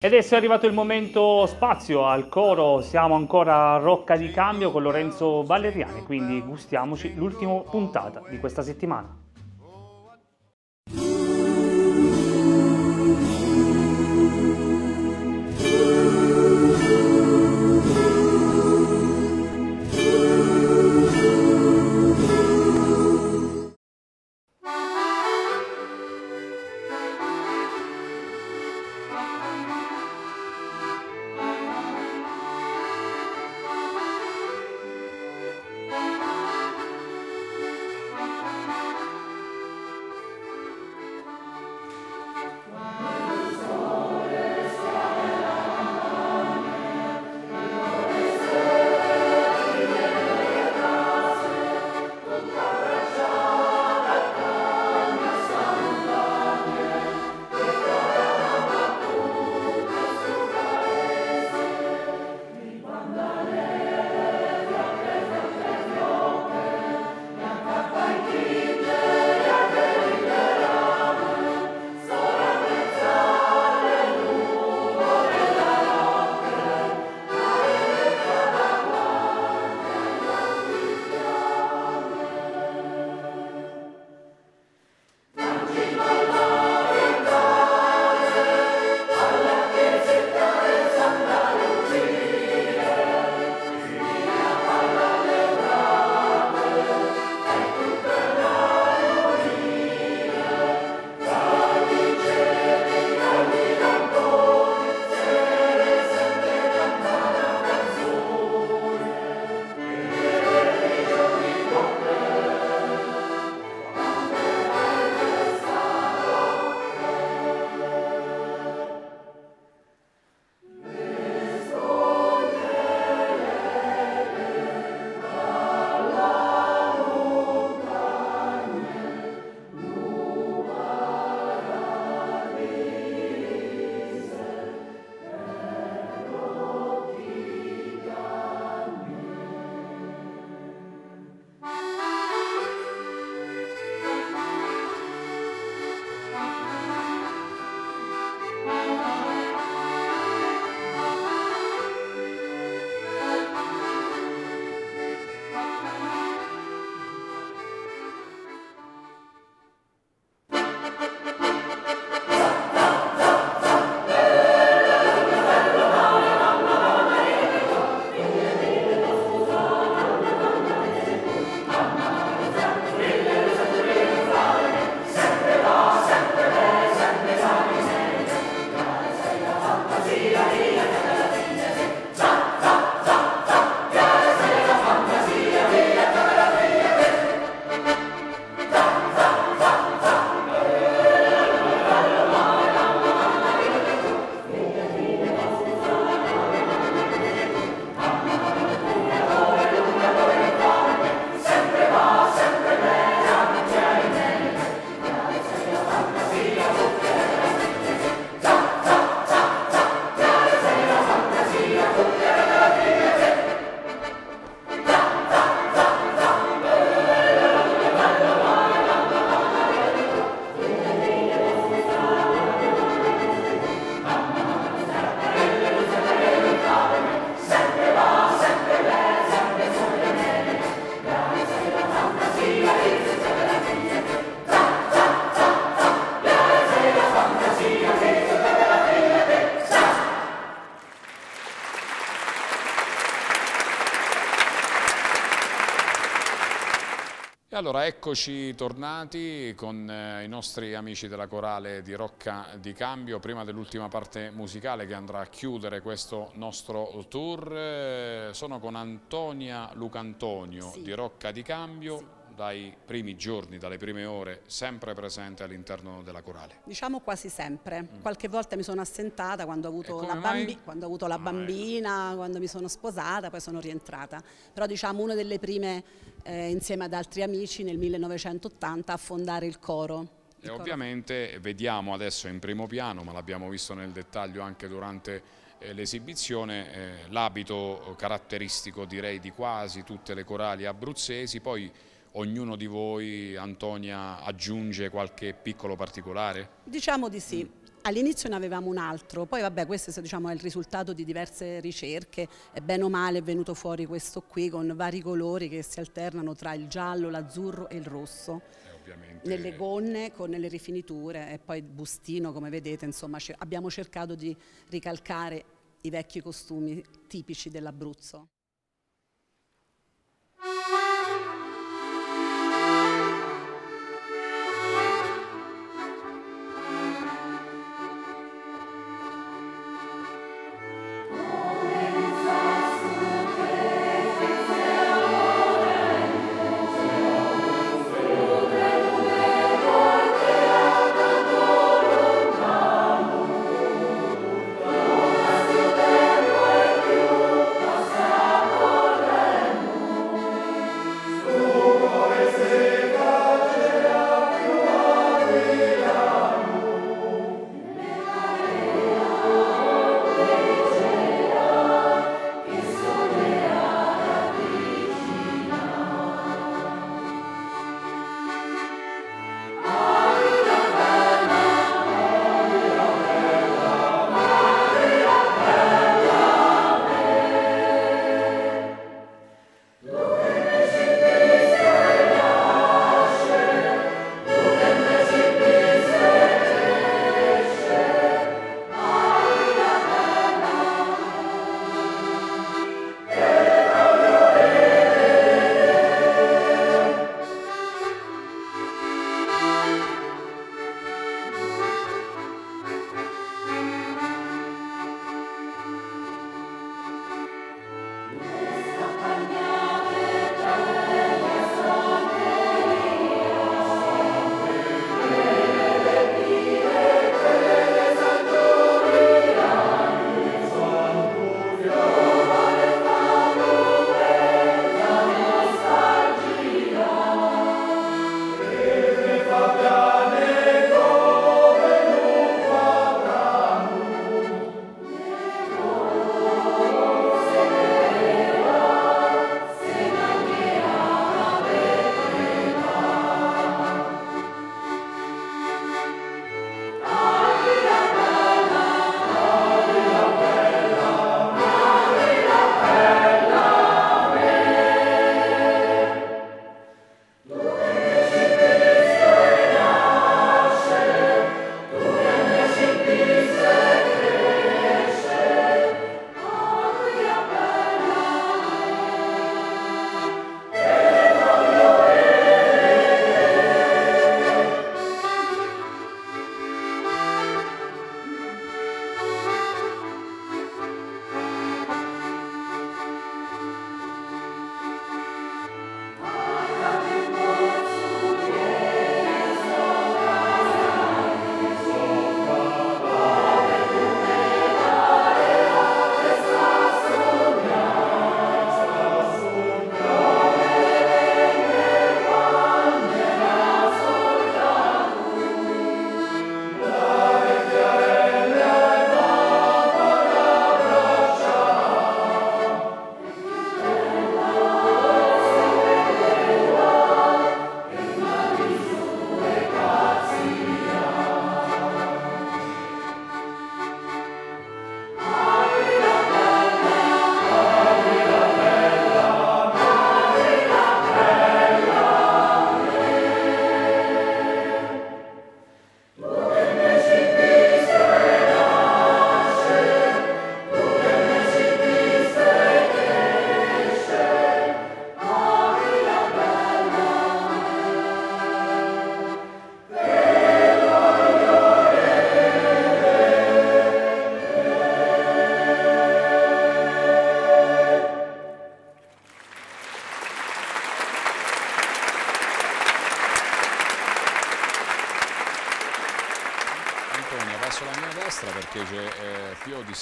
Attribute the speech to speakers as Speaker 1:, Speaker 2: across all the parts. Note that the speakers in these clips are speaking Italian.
Speaker 1: Ed è arrivato il momento spazio al coro, siamo ancora a Rocca di Cambio con Lorenzo Valeriani, quindi gustiamoci l'ultima puntata di questa settimana.
Speaker 2: Allora eccoci tornati con eh, i nostri amici della corale di Rocca di Cambio, prima dell'ultima parte musicale che andrà a chiudere questo nostro tour. Eh, sono con Antonia Lucantonio sì. di Rocca di Cambio. Sì dai primi giorni, dalle prime ore, sempre presente all'interno della corale?
Speaker 3: Diciamo quasi sempre. Mm. Qualche volta mi sono assentata quando ho avuto, la, bambi quando ho avuto la, ah, bambina, ecco. quando mi sono sposata, poi sono rientrata. Però diciamo una delle prime, eh, insieme ad altri amici, nel 1980 a fondare il coro.
Speaker 2: E ovviamente vediamo adesso in primo piano, ma l'abbiamo visto nel dettaglio anche durante eh, l'esibizione, eh, l'abito caratteristico direi di quasi tutte le corali abruzzesi, poi ognuno di voi, Antonia, aggiunge qualche piccolo particolare?
Speaker 3: Diciamo di sì. Mm. All'inizio ne avevamo un altro, poi vabbè questo diciamo, è il risultato di diverse ricerche, e bene o male è venuto fuori questo qui con vari colori che si alternano tra il giallo, l'azzurro e il rosso. Ovviamente... Nelle gonne, con le rifiniture e poi il bustino come vedete insomma abbiamo cercato di ricalcare i vecchi costumi tipici dell'Abruzzo.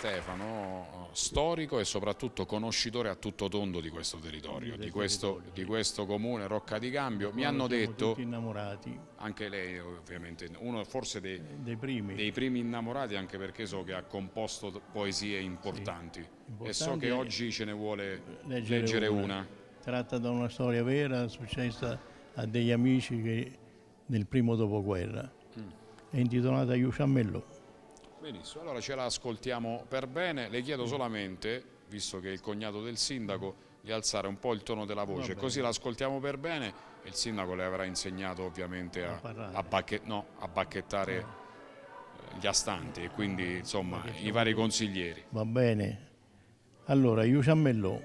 Speaker 2: Stefano, storico e soprattutto conoscitore a tutto tondo di questo territorio, di questo, di questo comune Rocca di Cambio. Mi hanno detto, anche lei ovviamente, uno forse dei, dei, primi. dei, primi. innamorati anche perché so che ha composto poesie importanti, sì, e so che oggi ce ne vuole leggere, leggere una. una.
Speaker 4: Tratta da una storia vera successa a degli amici che, nel primo dopoguerra, mm. è intitolata Iuciammello
Speaker 2: Benissimo, allora ce la ascoltiamo per bene. Le chiedo solamente, visto che è il cognato del sindaco, di alzare un po' il tono della voce, così l'ascoltiamo per bene. E il sindaco le avrà insegnato ovviamente a, a, bacche, no, a bacchettare eh, gli astanti e quindi insomma i vari consiglieri.
Speaker 4: Va bene. Allora, io ciammellò,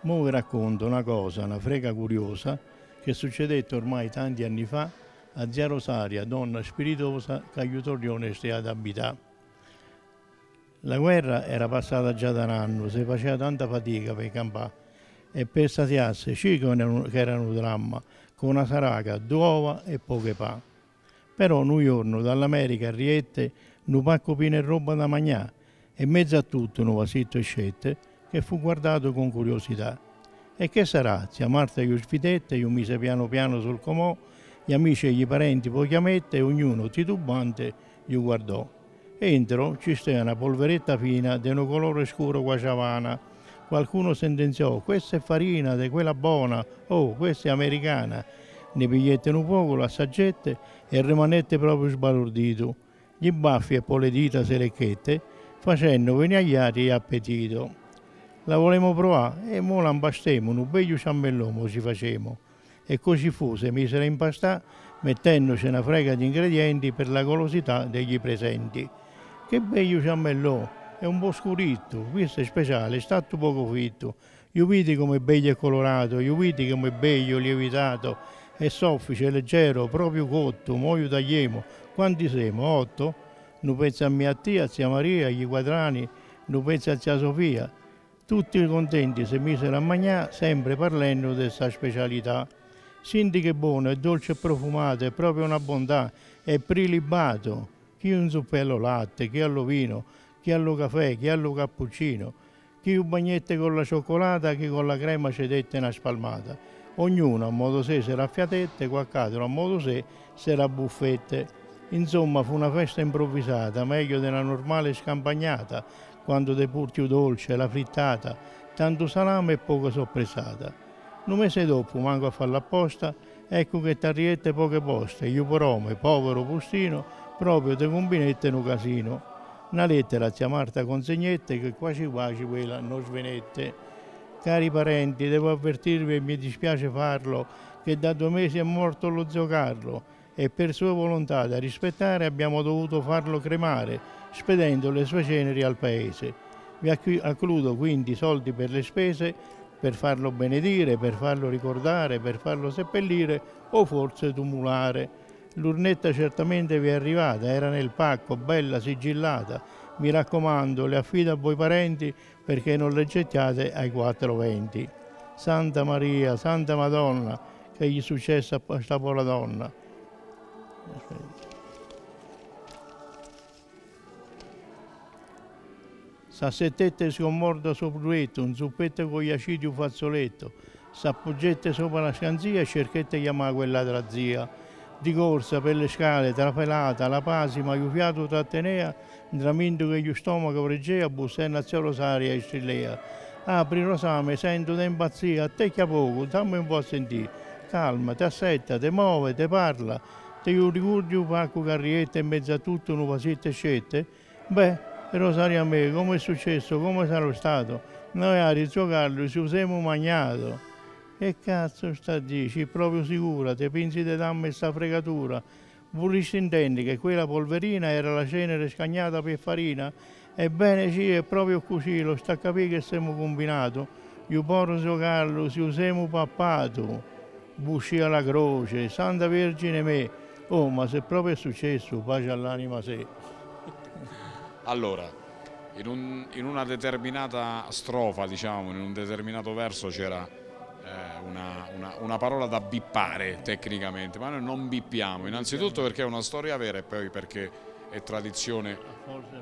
Speaker 4: mo vi racconto una cosa, una frega curiosa, che succedette ormai tanti anni fa a zia Rosaria, donna spiritosa che aiutò gli onesti ad abitare. La guerra era passata già da un anno, si faceva tanta fatica per campare e per satiarsi sì che era un dramma, con una saraca, due uova e poche pa. Però un giorno dall'America a Riette un pacco pieno di roba da mangiare e in mezzo a tutto un vasito e scette che fu guardato con curiosità. E che sarà? Zia Marta gli sfidette, io mise piano piano sul comò, gli amici e gli parenti poi chiamette e ognuno titubante gli guardò. Entro ci stava una polveretta fina di un colore scuro guaciavana. Qualcuno sentenziò, questa è farina di quella buona, oh, questa è americana. Ne pigliette un poco, l'assagette e rimanette proprio sbalordito. Gli baffi e poi le dita selecchette facendo venigliati e appetito. La volemo provare e mo l'impastemmo, un bello ciambellomo ci facemo. E così fu, se misero impastà mettendoci una frega di ingredienti per la golosità degli presenti. Che bello ciambellò, è un po' scuritto, questo è speciale, è stato poco fritto. Io vedi come è bello e colorato, io vedi come è bello lievitato, è soffice, leggero, proprio cotto, mo io tagliamo. Quanti siamo? Otto? Un pezzo a mia tia, a zia Maria, agli quadrani, un pezzo a zia Sofia. Tutti contenti si misero a mangiare, sempre parlando di questa specialità. Senti che buono, è dolce e profumato, è proprio una bontà, è prilibato chi un zuppello latte, chi allo vino, chi allo caffè, chi allo cappuccino, chi un bagnette con la cioccolata, chi con la crema cedette una spalmata. Ognuno a modo sé si raffiatette, qualcun a modo sé si buffette. Insomma, fu una festa improvvisata, meglio della normale scampagnata, quando de purti dolce, la frittata, tanto salame e poco soppressata. Un mese dopo, manco a farla apposta, ecco che tarriette poche poste, io porome, povero postino, proprio te combinette in un casino. Una lettera a zia Marta consegnette che quasi quasi quella non svenette. Cari parenti, devo avvertirvi e mi dispiace farlo che da due mesi è morto lo zio Carlo e per sua volontà da rispettare abbiamo dovuto farlo cremare, spedendo le sue ceneri al paese. Vi accludo quindi soldi per le spese per farlo benedire, per farlo ricordare, per farlo seppellire o forse tumulare. L'urnetta certamente vi è arrivata, era nel pacco, bella, sigillata. Mi raccomando, le affido a voi parenti perché non le gettiate ai quattro venti. Santa Maria, Santa Madonna, che gli successo a questa povera donna. Sassettette scommorda sopra letto, un zuppetto con gli acidi un fazzoletto, s'appoggiette sopra la scanzia e cerchette chiamare quella della zia di corsa per le scale, trapelata, la pasima, il fiato trattenea, traminto che gli stomaco reggea, bussena a Rosaria e stillea. Apri rosame, sento da impazzia, attecchia poco, dammi un po' a sentire. Calma, ti assetta, ti muove, ti parla. Ti ricordi un pacco carrietta in mezzo a tutto un vasetto scette? Beh, Rosaria a me, come è successo, come sarà stato? Noi a Rizzo Carlo ci siamo magnato. Che cazzo sta a dire? proprio sicura, te pensi di dammi questa fregatura? Vorresti intendi che quella polverina era la cenere scagnata per farina? Ebbene sì, è proprio così, lo sta a capire che siamo combinato. Io porto Carlo, si usiamo pappato, busci alla croce, Santa Vergine me. Oh, ma se proprio è successo, pace all'anima sé.
Speaker 2: Allora, in, un, in una determinata strofa, diciamo, in un determinato verso c'era eh, una, una, una, parola da bippare tecnicamente, ma noi non bippiamo, innanzitutto perché è una storia vera e poi perché è tradizione.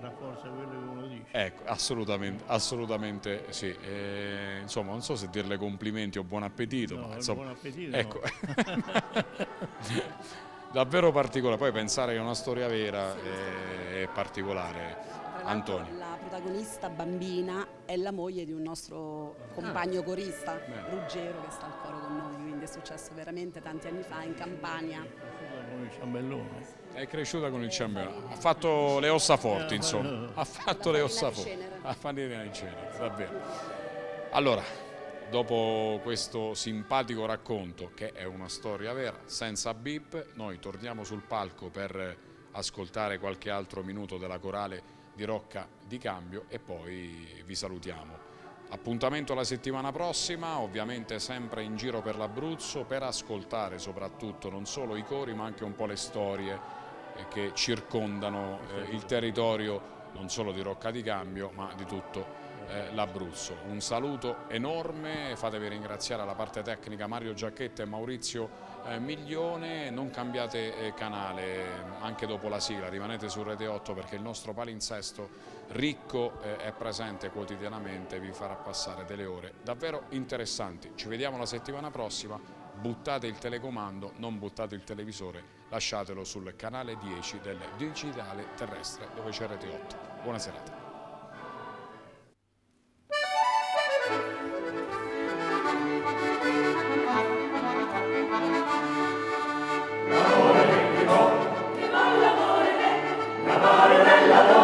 Speaker 4: Rafforza, quello che uno dice.
Speaker 2: Ecco, assolutamente, assolutamente sì. Eh, insomma, non so se dirle complimenti o buon appetito.
Speaker 4: No,
Speaker 2: ma, insomma,
Speaker 4: buon appetito.
Speaker 2: Ecco. No. Davvero particolare, poi pensare che è una storia vera è, è particolare. Antonio.
Speaker 3: La protagonista bambina è la moglie di un nostro compagno ah, corista, bene. Ruggero, che sta al coro con noi, quindi è successo veramente tanti anni fa in Campania.
Speaker 2: È cresciuta con il ciambionato, ha fatto le ossa forti insomma, ha fatto le ossa forti, ha fatto in cenere, davvero. Allora, dopo questo simpatico racconto, che è una storia vera, senza bip, noi torniamo sul palco per ascoltare qualche altro minuto della corale di Rocca di Cambio e poi vi salutiamo. Appuntamento la settimana prossima, ovviamente sempre in giro per l'Abruzzo per ascoltare soprattutto non solo i cori ma anche un po' le storie eh, che circondano eh, il territorio non solo di Rocca di Cambio ma di tutto eh, l'Abruzzo. Un saluto enorme, fatevi ringraziare alla parte tecnica Mario Giacchetta e Maurizio eh, Miglione, non cambiate eh, canale anche dopo la sigla, rimanete su Rete 8 perché il nostro palinsesto ricco eh, è presente quotidianamente, vi farà passare delle ore davvero interessanti. Ci vediamo la settimana prossima, buttate il telecomando, non buttate il televisore, lasciatelo sul canale 10 del digitale terrestre dove c'è Rete 8. Buona serata. Alabado